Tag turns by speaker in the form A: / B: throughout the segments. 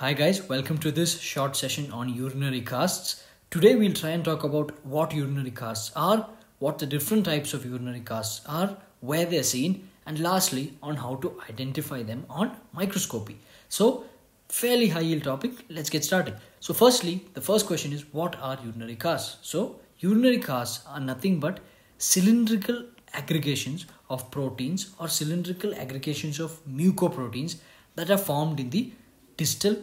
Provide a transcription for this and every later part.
A: Hi guys, welcome to this short session on urinary casts. Today we'll try and talk about what urinary casts are, what the different types of urinary casts are, where they're seen, and lastly on how to identify them on microscopy. So, fairly high yield topic, let's get started. So, firstly, the first question is what are urinary casts? So, urinary casts are nothing but cylindrical aggregations of proteins or cylindrical aggregations of mucoproteins that are formed in the distal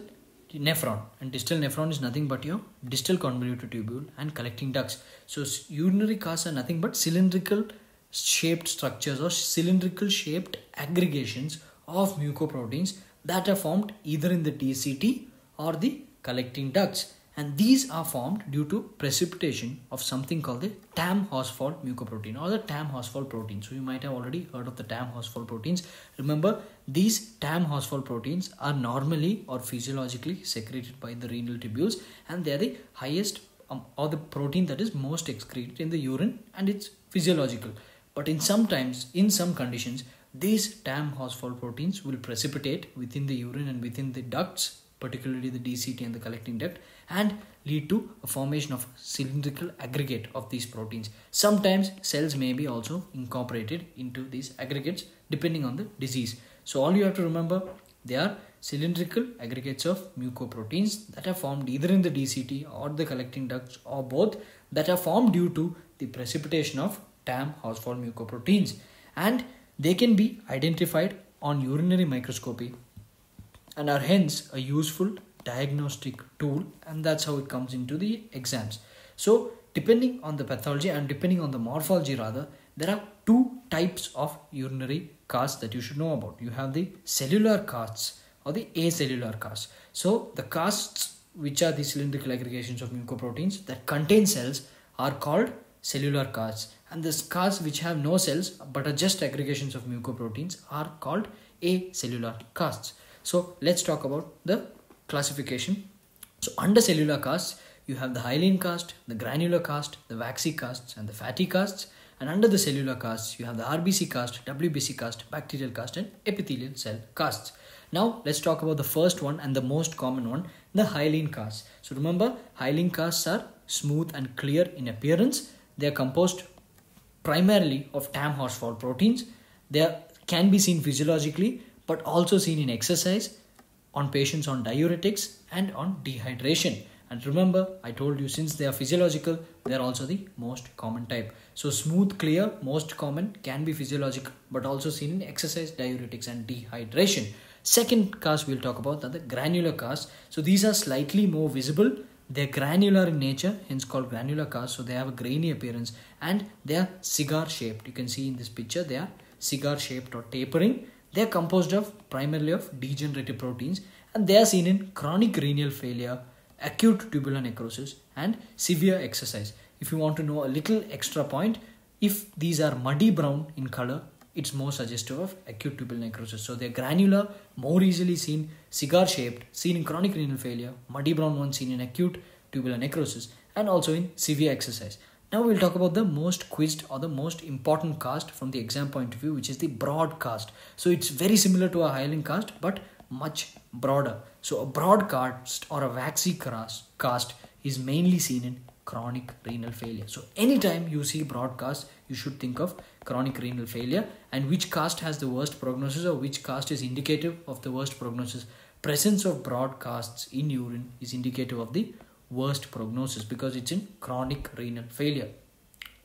A: nephron. And distal nephron is nothing but your distal convoluted tubule and collecting ducts. So urinary casts are nothing but cylindrical shaped structures or cylindrical shaped aggregations of mucoproteins that are formed either in the DCT or the collecting ducts and these are formed due to precipitation of something called the Tamm-Horsfall mucoprotein or the Tamm-Horsfall protein. So you might have already heard of the Tamm-Horsfall proteins. Remember, these Tamm-Horsfall proteins are normally or physiologically secreted by the renal tubules and they are the highest um, or the protein that is most excreted in the urine and it's physiological. But in sometimes, in some conditions, these Tamm-Horsfall proteins will precipitate within the urine and within the ducts particularly the DCT and the collecting duct, and lead to a formation of cylindrical aggregate of these proteins. Sometimes cells may be also incorporated into these aggregates depending on the disease. So all you have to remember they are cylindrical aggregates of mucoproteins that are formed either in the DCT or the collecting ducts or both that are formed due to the precipitation of Tamm-Horsfall mucoproteins and they can be identified on urinary microscopy and are hence a useful diagnostic tool and that's how it comes into the exams. So depending on the pathology and depending on the morphology rather there are two types of urinary casts that you should know about. You have the cellular casts or the acellular casts. So the casts which are the cylindrical aggregations of mucoproteins that contain cells are called cellular casts. And the casts which have no cells but are just aggregations of mucoproteins are called acellular casts so let's talk about the classification. So under cellular casts, you have the hyaline cast, the granular cast, the waxy casts, and the fatty casts. And under the cellular casts, you have the RBC cast, WBC cast, bacterial cast, and epithelial cell casts. Now let's talk about the first one and the most common one, the hyaline casts. So remember, hyaline casts are smooth and clear in appearance. They are composed primarily of Tamm-Horsfall proteins. They are, can be seen physiologically but also seen in exercise, on patients on diuretics, and on dehydration. And remember, I told you since they are physiological, they are also the most common type. So, smooth, clear, most common can be physiological, but also seen in exercise, diuretics, and dehydration. Second cast we'll talk about are the granular casts. So, these are slightly more visible. They're granular in nature, hence called granular casts. So, they have a grainy appearance and they are cigar shaped. You can see in this picture, they are cigar shaped or tapering they are composed of primarily of degenerative proteins and they are seen in chronic renal failure, acute tubular necrosis and severe exercise. If you want to know a little extra point, if these are muddy brown in color, it's more suggestive of acute tubular necrosis. So they're granular, more easily seen, cigar shaped, seen in chronic renal failure, muddy brown one seen in acute tubular necrosis, and also in severe exercise. Now we'll talk about the most quizzed or the most important cast from the exam point of view, which is the broad cast. So it's very similar to a hyaline cast, but much broader. So a broad cast or a waxy cast is mainly seen in chronic renal failure. So anytime you see broad cast, you should think of chronic renal failure and which cast has the worst prognosis or which cast is indicative of the worst prognosis. Presence of broad casts in urine is indicative of the worst prognosis because it's in chronic renal failure.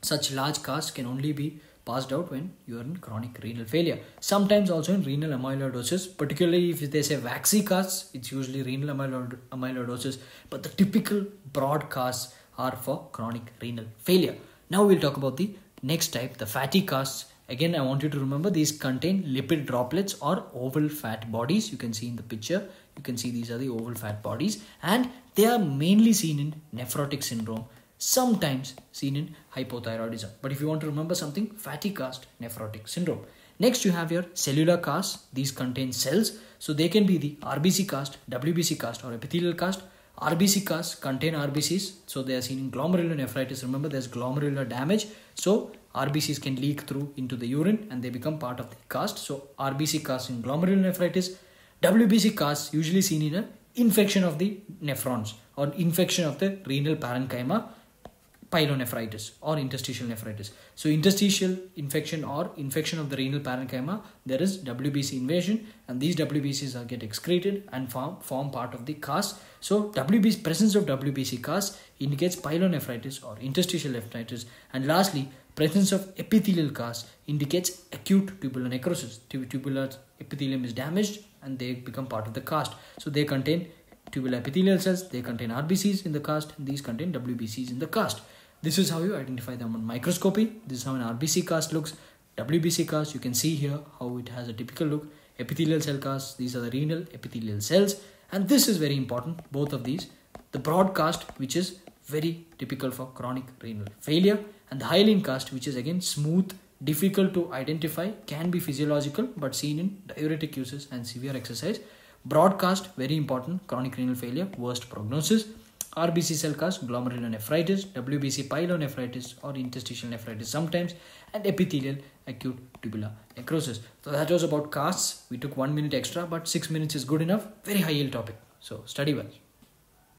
A: Such large casts can only be passed out when you are in chronic renal failure. Sometimes also in renal amyloidosis, particularly if they say waxy casts, it's usually renal amyloid- amyloidosis, but the typical broad casts are for chronic renal failure. Now we'll talk about the next type, the fatty casts. Again, I want you to remember these contain lipid droplets or oval fat bodies. You can see in the picture, you can see these are the oval fat bodies, and they are mainly seen in nephrotic syndrome, sometimes seen in hypothyroidism. But if you want to remember something, fatty cast nephrotic syndrome. Next, you have your cellular casts. These contain cells, so they can be the RBC cast, WBC cast, or epithelial cast. RBC casts contain RBCs, so they are seen in glomerular nephritis. Remember, there's glomerular damage, so RBCs can leak through into the urine and they become part of the cast. So, RBC casts in glomerular nephritis, WBC casts usually seen in an infection of the nephrons or infection of the renal parenchyma pyelonephritis or interstitial nephritis. So interstitial infection or infection of the renal parenchyma, there is WBC invasion and these WBCs are get excreted and form, form part of the cast. So WBC presence of WBC cast indicates pyelonephritis or interstitial nephritis and lastly presence of epithelial cast indicates acute tubular necrosis. Tubular epithelium is damaged and they become part of the cast. So they contain tubular epithelial cells, they contain RBCs in the cast, and these contain WBCs in the cast. This is how you identify them on microscopy. This is how an RBC cast looks. WBC cast, you can see here how it has a typical look. Epithelial cell cast, these are the renal epithelial cells. And this is very important, both of these. The broad cast, which is very typical for chronic renal failure. And the hyaline cast, which is again smooth, difficult to identify, can be physiological, but seen in diuretic uses and severe exercise. Broad cast, very important, chronic renal failure, worst prognosis. RBC cell cast, glomerulonephritis, WBC pyelonephritis or interstitial nephritis sometimes, and epithelial acute tubular necrosis. So that was about casts. We took one minute extra, but six minutes is good enough. Very high yield topic. So study well.